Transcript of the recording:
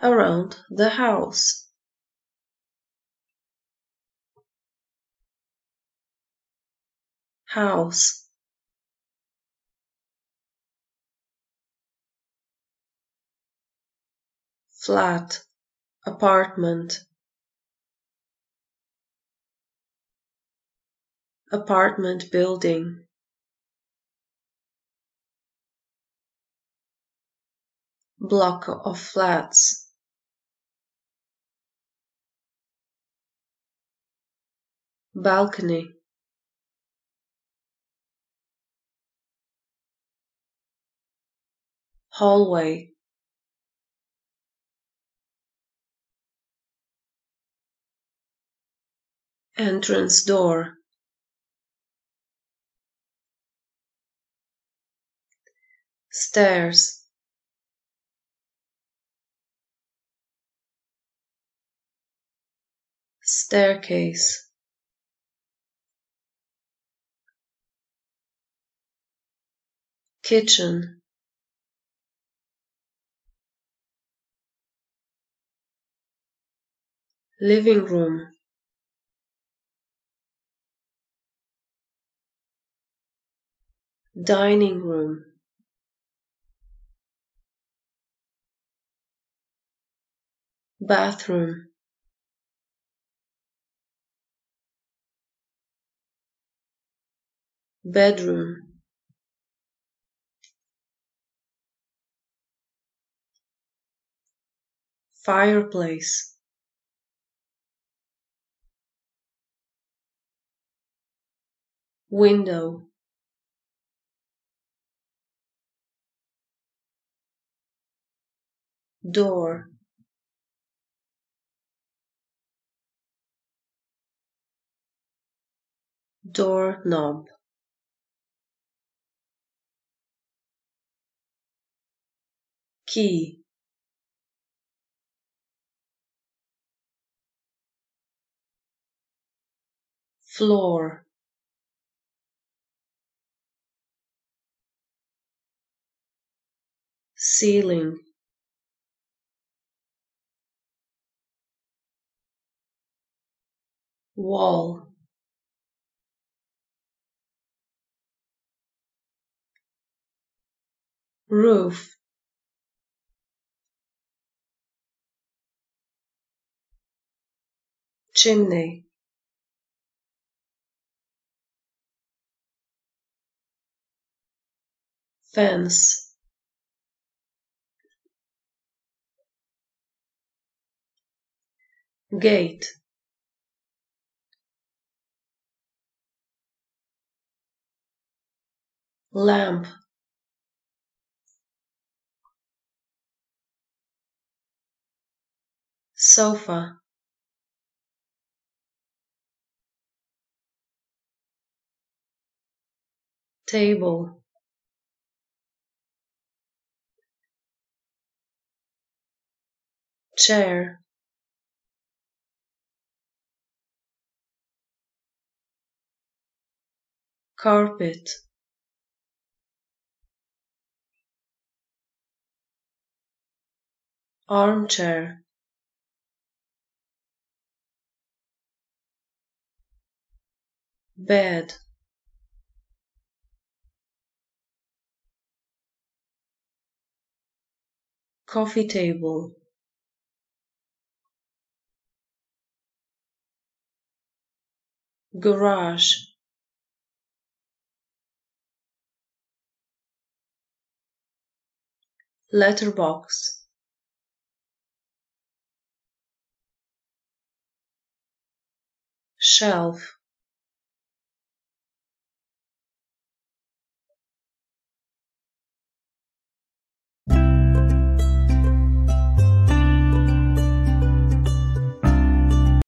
around the house. House. Flat. Apartment. Apartment building. Block of flats balcony. Hallway. Entrance door. Stairs. Staircase kitchen. Living room. Dining room. Bathroom. Bedroom fireplace. Window. Door. Door knob key floor. Ceiling. Wall. Roof. Chimney fence. Gate. Lamp. Sofa. Table chair. Carpet. Armchair. Bed. Coffee table garage. Letterbox. Shelf